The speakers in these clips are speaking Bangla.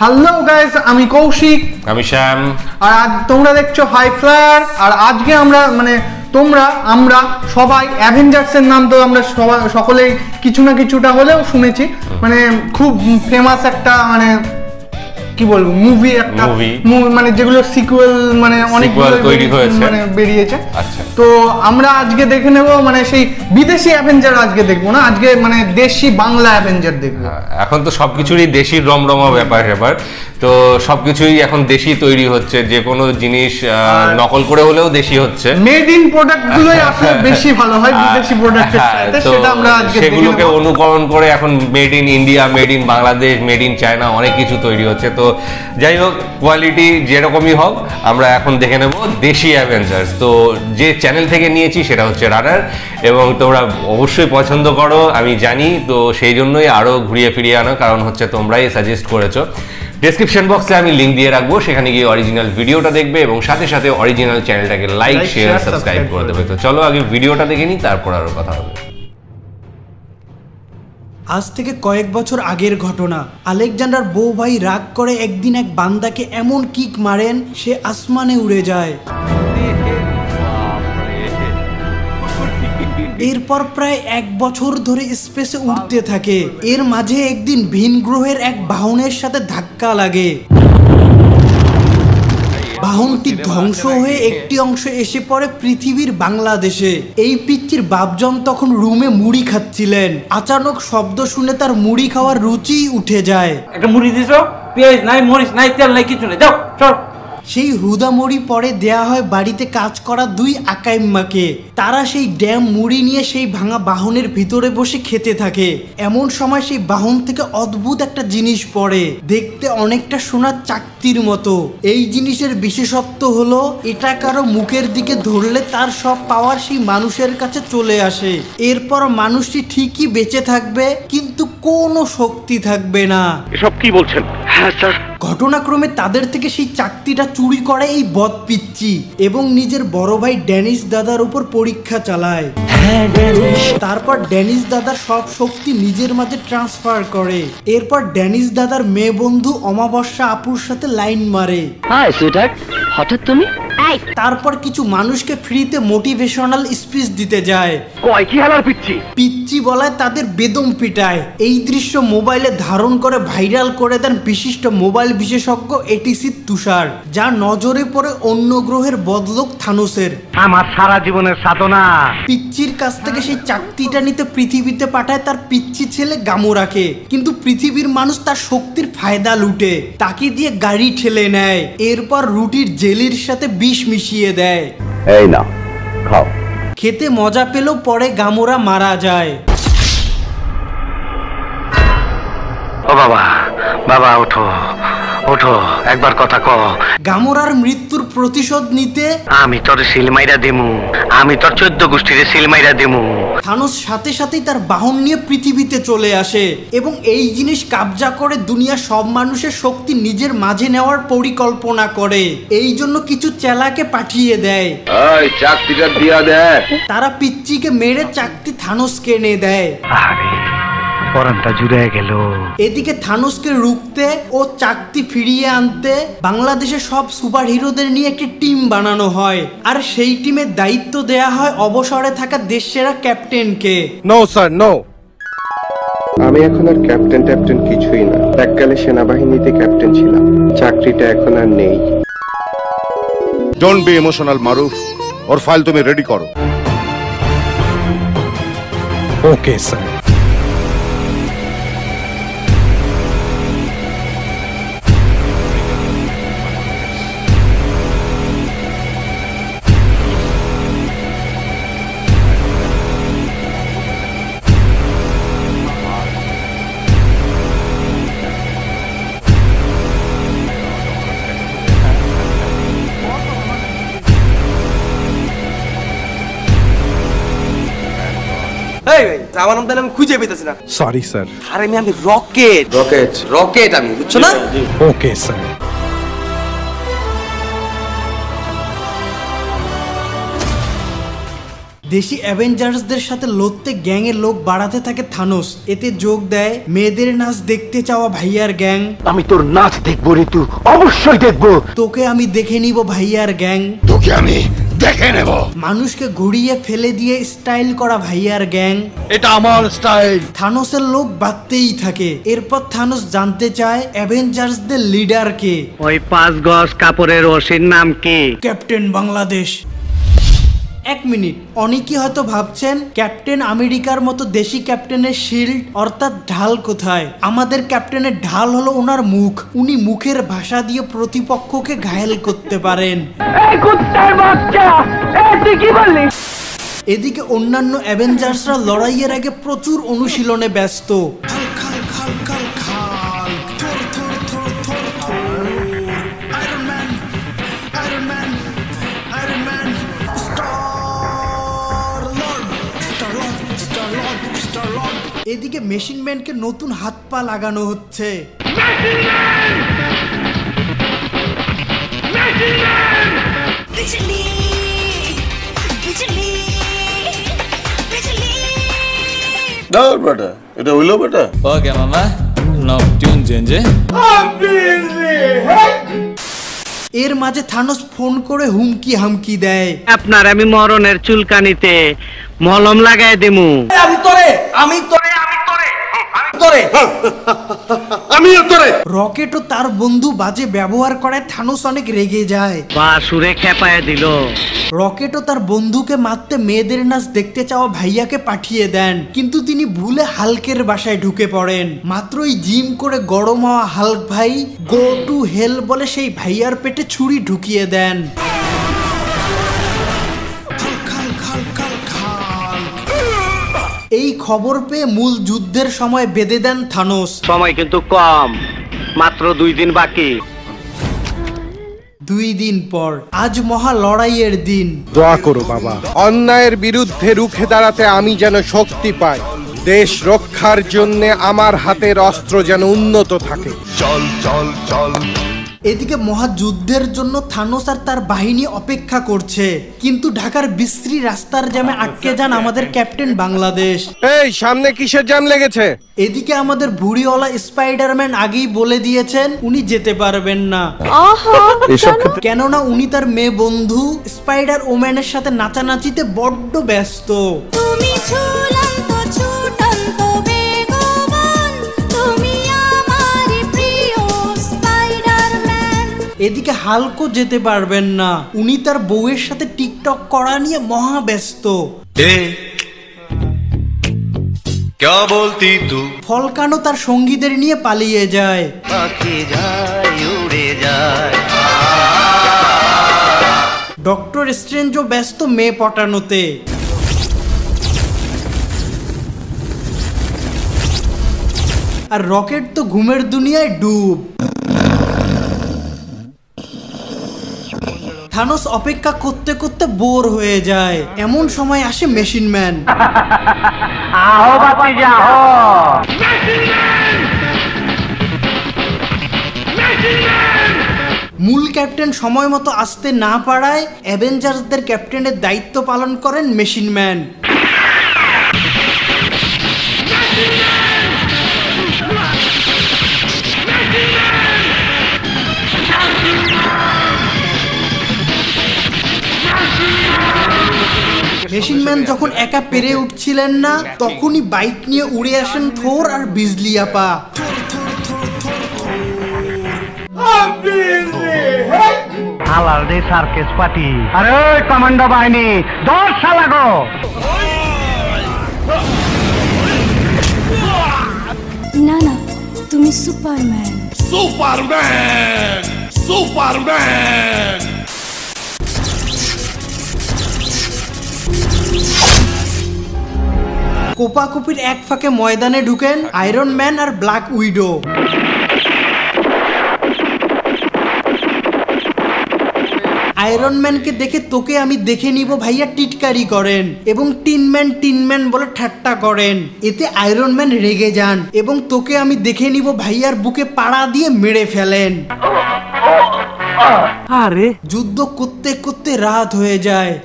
হ্যালো গাইস আমি কৌশিক। আমি শ্যাম। আর আজ তোমরা দেখছ হাই ফ্লায়ার আর আজকে আমরা মানে তোমরা আমরা সবাই অ্যাভেঞ্জার্সের নাম তো আমরা সবাই সকলেই কিছু না কিছুটা হলেও শুনেছি। মানে খুব ফেমাস একটা মানে কি বলব মুভি একটা। মানে যেগুলো সিকুয়েল মানে অনেক তৈরি হয়েছে। মানে বেরিয়েছে আচ্ছা। তো আমরা আজকে দেখে নেব মানে সেই বিদেশি অ্যাভেঞ্জার আজকে দেখব না আজকে মানে দেশি বাংলা অ্যাভেঞ্জার দেখব এখন তো সবকিছুরই দেশি রমরমা ব্যাপার ব্যাপার তো সবকিছুই এখন দেশি তৈরি হচ্ছে যে কোনো জিনিস নকল করে হলেও দেশি হচ্ছে। মেড ইন প্রোডাক্ট গুলোই আসলে বেশি ভালো হয় বিদেশি প্রোডাক্টের হ্যাঁ, তো সেটা আমরা আজকে সেগুলোকে অনুকরণ করে এখন made in India made in Bangladesh made in China অনেক কিছু তৈরি হচ্ছে। তো যাই হোক কোয়ালিটি যেরকমই হোক আমরা এখন দেখে নেব দেশি অ্যাভেঞ্জার্স তো যে চ্যানেল থেকে নিয়েছি সেটা হচ্ছে রাডার এবং তোমরা অবশ্যই পছন্দ করো আমি জানি তো সেই জন্যই আরও ঘুরিয়ে ফিরিয়ে আনো কারণ হচ্ছে তোমরাই সাজেস্ট করেছ। ডেসক্রিপশন বক্সে আমি লিঙ্ক দিয়ে রাখব সেখানে গিয়ে অরিজিনাল ভিডিওটা দেখবে এবং সাথে সাথে অরিজিনাল চ্যানেলটাকে লাইক শেয়ার সাবস্ক্রাইব করে করে দেবে। তো চলো আগে ভিডিওটা দেখে নিই তারপর আরও কথা হবে। আজ থেকে কয়েক বছর আগের ঘটনা। আলেকজান্ডার বউ ভাই রাগ করে একদিন এক বান্দাকে এমন কিক মারেন সে আসমানে উড়ে যায়। এরপর প্রায় এক বছর ধরে স্পেসে উঠতে থাকে। এর মাঝে একদিন ভিন গ্রহের এক বাহনের সাথে ধাক্কা লাগে। বাহনটি ধ্বংস হয়ে একটি অংশ এসে পড়ে পৃথিবীর বাংলাদেশে। এই পিচ্চির বাপজন তখন রুমে মুড়ি খাচ্ছিলেন। আচানক শব্দ শুনে তার মুড়ি খাওয়ার রুচি উঠে যায়। একটা মুড়ি দিছো? পেঁয়াজ নাই মরিচ নাই তেল নাই কিছু নাই। যাও চল সেই হুদা মুড়ি পরে দেয়া হয় বাড়িতে কাজ করা দুই আকাইম্মাকে। তারা সেই ড্যাম মুড়ি নিয়ে সেই ভাঙা বাহনের ভিতরে বসে খেতে থাকে। এমন সময় সেই বাহন থেকে অদ্ভুত একটা জিনিস পড়ে। দেখতে অনেকটা সোনার চাকতির মতো। এই জিনিসের বিশেষত্ব হলো এটা কারও মুখের দিকে ধরলে তার সব পাওয়ার সেই মানুষের কাছে চলে আসে। এরপর মানুষটি ঠিকই বেঁচে থাকবে কিন্তু কোনো শক্তি থাকবে না। এসব কি বলছেন? হ্যাঁ স্যার। ঘটনাক্রমে তাদের থেকে সেই চাকতিটা চুরি করে এই বদ পিচ্চি এবং নিজের বড় ভাই ড্যানিশ দাদার উপর পরীক্ষা চালায়। তারপর ড্যানিশ দাদার সব শক্তি নিজের মাঝে ট্রান্সফার করে। এরপর ড্যানিশ দাদার মেয়ে বন্ধু অমাবস্যা আপুর সাথে লাইন মারে। হঠাৎ তুমি? তারপর কিছু মানুষকে ফ্রিতে মোটিভেশনাল স্পিচ দিতে যায়। কয় কি হালার পিচ্ছি? পিচ্চি বলায় তাদের বেদম পিটায়। এই দৃশ্য মোবাইলে ধারণ করে ভাইরাল করে দেন বিশিষ্ট মোবাইল বিশেষজ্ঞ এটিসি তুষার যা নজরে পড়ে অন্য গ্রহের বদলোক থানোসের। আমার সারা জীবনের সাধনা। পিচ্চির কাছ থেকে সেই চাকতিটা নিতে পৃথিবীতে পাঠায় তার পিচ্চি ছেলে গামোরাকে। কিন্তু পৃথিবীর মানুষ তার শক্তির ফায়দা লুটে তাকে দিয়ে গাড়ি ঠেলে নেয়। এরপর রুটির জেলির সাথে বিষ মিশিয়ে দেয়। এই না খাও। খেতে মজা পেলেও পরে গামোরা মারা যায়। ও বাবা বাবা ওঠো। ওঠো একবার কথা ক গামোরার মৃত্যুর প্রতিশোধ নিতে আমি তোর সিলমাইরা দিমু। আমি তোর চোদ্দ গোষ্ঠীর সিলমাইরা দিমু। থানোস সাথে সাথেই তার বাহন নিয়ে পৃথিবীতে চলে আসে এবং এই জিনিস কাবজা করে দুনিয়ার সব মানুষের শক্তি নিজের মাঝে নেওয়ার পরিকল্পনা করে। এই জন্য কিছু চেলাকে পাঠিয়ে দেয়। ওই চাকরিটা দিয়া দে। তারা পিচ্চিকে মেরে চাকতি থানোসকে এনে দেয়। আরে পরানটা জুড়ে গেল। এদিকে থানোসকে রুখতে ও চাকতি ফিরিয়ে আনতে বাংলাদেশের সব সুপার হিরোদের নিয়ে একটি টিম বানানো হয়। আর সেই টিমের দায়িত্ব দেয়া হয় অবসরে থাকা দেশসেরা ক্যাপ্টেনকে। নো স্যার নো আমি এখন আর ক্যাপ্টেন ট্যাপ্টেন কিছুই না। এককালে সেনাবাহিনীতে ক্যাপ্টেন ছিলাম। চাকরিটা এখন আর নেই। ডোন্ট বি ইমোশনাল মারুফ ওর ফাইল তুমি রেডি করো। ওকে স্যার আমার নাম আমি খুঁজে পেতেছি না। সরি স্যার আরে আমি আমি রকেট। রকেট। রকেট আমি বুঝছ না? ওকে স্যার দেশি অ্যাভেঞ্জার্সদের সাথে লড়তে গ্যাংয়ের লোক বাড়াতে থাকে থানোস। এতে যোগ দেয় মেয়েদের নাচ দেখতে চাওয়া ভাইয়ার গ্যাং। আমি তোর নাচ দেখব ঋতু। অবশ্যই দেখব। তোকে আমি দেখে নিব ভাইয়ার গ্যাং। তোকে আমি দেখে নেব। মানুষকে গড়িয়ে ফেলে দিয়ে স্টাইল করা ভাইয়ার গ্যাং এটা আমার স্টাইল থানোসের লোক বাড়তেই থাকে। এরপর থানোস জানতে চায় অ্যাভেঞ্জার্সদের লিডার কে। ওই পাঁচ গজ কাপড়ের ওসির নাম কি? ক্যাপ্টেন বাংলাদেশ। এক মিনিট। অনেকেই হয়তো ভাবছেন ক্যাপ্টেন আমেরিকার মতো দেশি ক্যাপ্টেনের শিল্ড অর্থাৎ ঢাল কোথায়? আমাদের ক্যাপ্টেনের ঢাল হলো ওনার মুখ। উনি মুখের ভাষা দিয়ে প্রতিপক্ষকে ঘায়েল করতে পারেন। এদিকে অন্যান্য অ্যাভেঞ্জার্সরা লড়াইয়ের আগে প্রচুর অনুশীলনে ব্যস্ত। মেশিন ম্যানকে নতুন হাত পা লাগানো হচ্ছে। এর মাঝে থানোস ফোন করে হুমকি হামকি দেয়। আপনার আমি মরণের চুলকানিতে মলম লাগায় দেমু। আমি তোরে আমি তোরে আমি তোরে। আমি তোরে আমিও তোরে। রকেটও তার বন্ধু বাজে ব্যবহার করায় থানোস অনেক রেগে যায়। বা সুরে খেপায় দিল। রকেটও তার বন্ধুকে মারতে মেয়েদের নাচ দেখতে চাওয়া ভাইয়াকে পাঠিয়ে দেন কিন্তু তিনি ভুলে হালকের বাসায় ঢুকে পড়েন। মাত্রই জিম করে গরম হওয়া হালক ভাই গো টু হেল বলে সেই ভাইয়ার পেটে ছুরি ঢুকিয়ে দেন। এই খবর পেয়ে মূল যুদ্ধের সময় বেঁধে দেন থানোস। সময় কিন্তু কম মাত্র দুই দিন বাকি। দুই দিন পর আজ মহা লড়াইয়ের দিন। দোয়া করো বাবা অন্যায়ের বিরুদ্ধে রুখে দাঁড়াতে আমি যেন শক্তি পাই। দেশ রক্ষার জন্য আমার হাতের অস্ত্র যেন উন্নত থাকে। চল চল চল। এদিকে মহাযুদ্ধের জন্য থানোস আর তার বাহিনী অপেক্ষা করছে। কিন্তু ঢাকার বিশ্রী রাস্তার জ্যামে আটকে যান আমাদের ক্যাপ্টেন বাংলাদেশ। এই সামনে কিসের জ্যাম লেগেছে? এদিকে আমাদের ভুড়িওয়ালা স্পাইডারম্যান আগেই বলে দিয়েছেন উনি যেতে পারবেন না। কেননা উনি তার মেয়ে বন্ধু স্পাইডার ওম্যানের সাথে নাচানাচিতে বড্ড ব্যস্ত। তুমি এদিকে হালকো যেতে পারবেন না। উনি তার বউয়ের সাথে টিকটক করা নিয়ে মহা ব্যস্ত। ফলকানো তার সঙ্গীদের নিয়ে পালিয়ে যায়। ডক্টর স্ট্রেঞ্জও ব্যস্ত মেয়ে পটানোতে। আর রকেট তো ঘুমের দুনিয়ায় ডুব। থানোস অপেক্ষা করতে করতে বোর হয়ে যায়। এমন সময় আসে মেশিন ম্যান। আহো মূল ক্যাপ্টেন সময় মতো আসতে না পারায় অ্যাভেঞ্জার্সদের ক্যাপ্টেনের দায়িত্ব পালন করেন মেশিন ম্যান। মেশিন ম্যান যখন একা পেরে উঠছিলেন না তখনই বাইক নিয়ে উড়ে আসেন থোর আর বিজলি আপা। হালাল রে সার্কেস পার্টি। আরে ওই কমান্ডো বাহিনী দশ সালাগো না না তুমি সুপারম্যান। Superman Superman. কোপাকুপির এক ফাঁকে ময়দানে ঢুকেন আয়রন ম্যান আর ব্ল্যাক উইডো আয়রন ম্যানকে দেখে তোকে আমি দেখে নিব ভাইয়া টিটকারি করেন এবং টিনম্যান টিনম্যান বলে ঠাট্টা করেন। এতে আয়রন ম্যান রেগে যান এবং তোকে আমি দেখে নিব ভাইয়ার বুকে পাড়া দিয়ে মেরে ফেলেন। আরে। যুদ্ধ করতে করতে রাত হয়ে যায়।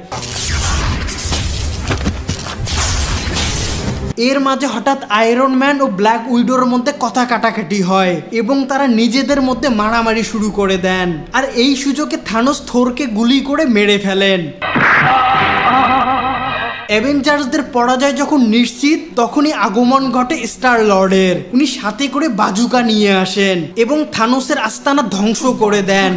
এর মাঝে হঠাৎ আয়রন ম্যান ও ব্ল্যাক উইডোর মধ্যে কথা কাটাকাটি হয় এবং তারা নিজেদের মধ্যে মারামারি শুরু করে দেন। আর এই সুযোগে থানোস থোরকে গুলি করে মেরে ফেলেন। অ্যাভেঞ্জার্সদের পরাজয় যখন নিশ্চিত, তখনই আগমন ঘটে স্টার লর্ডের উনি সাথে করে বাজুকা নিয়ে আসেন এবং থানোসের আস্তানা ধ্বংস করে দেন।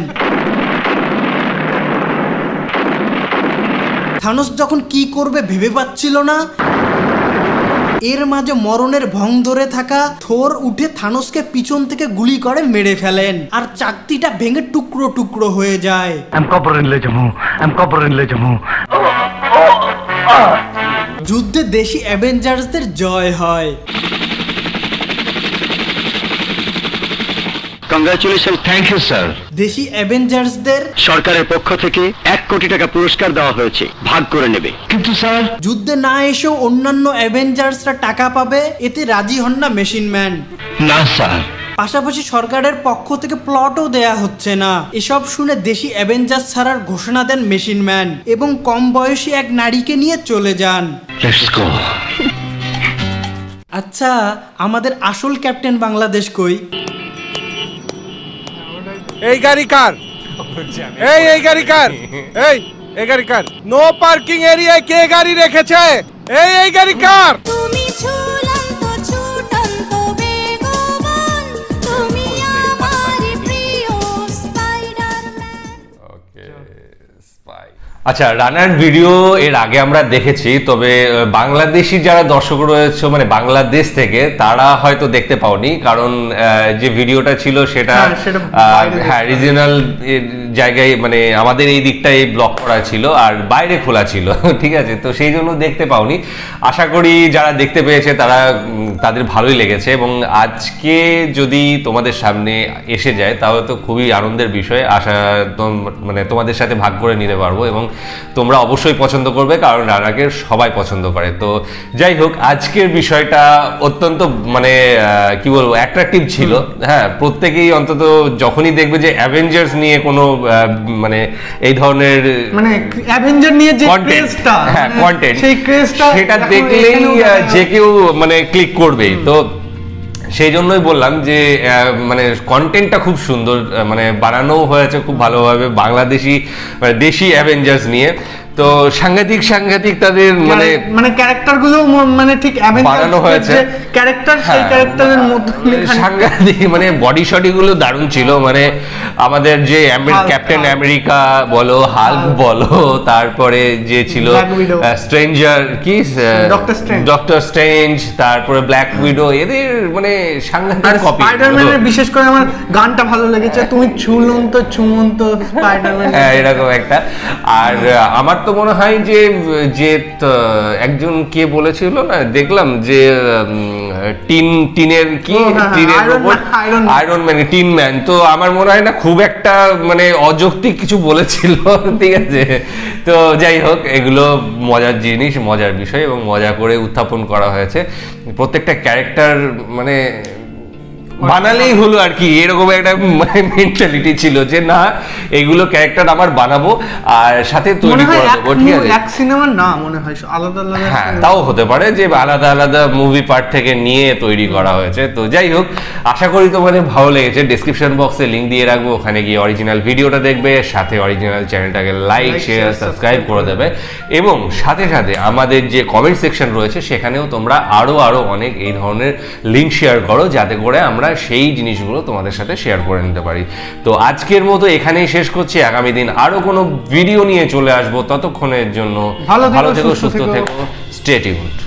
থানোস যখন কি করবে ভেবে পাচ্ছিল না এর মাঝে মরণের ভং ধরে থাকা থোর উঠে থানোসকে পিছন থেকে গুলি করে মেরে ফেলেন। আর চাকতিটা ভেঙে টুকরো টুকরো হয়ে যায়। যুদ্ধে দেশি অ্যাভেঞ্জার্সদের জয় হয়। কংগ্রাচুলেশন থ্যাংক ইউ স্যার দেশি অ্যাভেঞ্জার্সদের সরকারের পক্ষ থেকে এক কোটি টাকা পুরস্কার দেওয়া হয়েছে। ভাগ করে নেবে। কিন্তু স্যার? যুদ্ধে না এসেও অন্যান্য অ্যাভেঞ্জার্সরা টাকা পাবে এতে রাজি হন না মেশিন ম্যান না স্যার। পাশাপাশি সরকারের পক্ষ থেকে প্লটও দেয়া হচ্ছে না। এসব শুনে দেশি অ্যাভেঞ্জার্স ছাড়ার ঘোষণা দেন মেশিন ম্যান এবং কম বয়সী এক নারীকে নিয়ে চলে যান। লেটস গো আচ্ছা আমাদের আসল ক্যাপ্টেন বাংলাদেশ কই? এই গাড়ি কার? এই এই গাড়ি কার? এই এই গাড়ি কার? নো পার্কিং এরিয়ায় কে গাড়ি রেখেছে? এই এই গাড়ি কার? তুমি আচ্ছা রানার ভিডিও এর আগে আমরা দেখেছি তবে বাংলাদেশি যারা দর্শক রয়েছে মানে বাংলাদেশ থেকে তারা হয়তো দেখতে পাওনি কারণ যে ভিডিওটা ছিল সেটা হ্যাঁ, আহ, হ্যাঁ রিজিনাল জায়গায় মানে আমাদের এই দিকটাই ব্লক করা ছিল আর বাইরে খোলা ছিল ঠিক আছে? তো সেই জন্য দেখতে পাওনি। আশা করি যারা দেখতে পেয়েছে তারা তাদের ভালোই লেগেছে এবং আজকে যদি তোমাদের সামনে এসে যায় তাহলে তো খুবই আনন্দের বিষয়। আশা মানে তোমাদের সাথে ভাগ করে নিতে পারব এবং তোমরা অবশ্যই পছন্দ করবে কারণ রানাকে সবাই পছন্দ করে। তো যাই হোক আজকের বিষয়টা অত্যন্ত মানে কি বলব অ্যাট্রাকটিভ ছিল। হ্যাঁ প্রত্যেকেই অন্তত যখনই দেখবে যে অ্যাভেঞ্জার্স নিয়ে কোনো মানে এই ধরনের মানে অ্যাভেঞ্জার নিয়ে যে ক্রেজটা হ্যাঁ কন্টেন্ট সেই ক্রেজটা সেটা দেখলেই যে কেউ মানে ক্লিক করবেই। তো সেই জন্যই বললাম যে মানে কন্টেন্টটা খুব সুন্দর মানে বানানো হয়েছে খুব ভালোভাবে বাংলাদেশি মানে দেশি অ্যাভেঞ্জার্স নিয়ে। তো সাংঘাতিক সাংঘাতিক তাদের মানে মানে ক্যারেক্টারগুলো মানে ঠিক বানানো হয়েছে। ক্যারেক্টার সেই হ্যাঁ, ক্যারেক্টারের মধ্যে সাংঘাতিক মানে বডি শডি গুলো দারুণ ছিল মানে আমাদের যে ক্যাপ্টেন আমেরিকা বলো হাল্ক বলো তারপরে যে ছিল স্ট্রেঞ্জার কি ডক্টর স্ট্রেঞ্জ তারপরে ব্ল্যাক উইডো এদের মানে সাংঘাতিক কপি স্পাইডারম্যানের বিশেষ করে আমার গানটা ভালো লেগেছে তুমি ছুলন্ত ছুমন্ত স্পাইডারম্যান হ্যাঁ এরকম একটা। আর আমার তো মনে হয় যে যে একজন কে বলেছিল না দেখলাম যে টিন টিনের কি? হ্যাঁ, হ্যাঁ, টিনের। Iron Man tin man. তো আমার মনে হয় না খুব একটা মানে অযৌক্তিক কিছু বলেছিল ঠিক আছে? তো যাই হোক এগুলো মজার জিনিস মজার বিষয় এবং মজা করে উত্থাপন করা হয়েছে। প্রত্যেকটা ক্যারেক্টার মানে বানালেই হলো আর কি এরকম একটা মেন্টালিটি ছিল যে না এগুলো ক্যারেক্টার আমার বানাবো আর সাথে তৈরি করে দেবো ঠিক আছে? এক সিনেমার না মনে হয় আলাদা আলাদা হ্যাঁ তাও হতে পারে যে আলাদা আলাদা মুভি পার্ট থেকে নিয়ে তৈরি করা হয়েছে। তো যাই হোক আশা করি তোমাদের ভালো লেগেছে। ডিসক্রিপশন বক্সে লিংক দিয়ে রাখব ওখানে গিয়ে অরিজিনাল ভিডিওটা দেখবে সাথে অরিজিনাল চ্যানেলটাকে লাইক শেয়ার সাবস্ক্রাইব করে দেবে। এবং সাথে সাথে আমাদের যে কমেন্ট সেকশন রয়েছে সেখানেও তোমরা আরও আরও অনেক এই ধরনের লিংক শেয়ার করো যাতে করে আমরা সেই জিনিসগুলো তোমাদের সাথে শেয়ার করে নিতে পারি। তো আজকের মতো এখানেই শেষ করছি। আগামী দিন আরও কোনো ভিডিও নিয়ে চলে আসব। ততক্ষণের জন্য ভালো থেকো, সুস্থ থেকো। Stay tuned stay